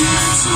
Just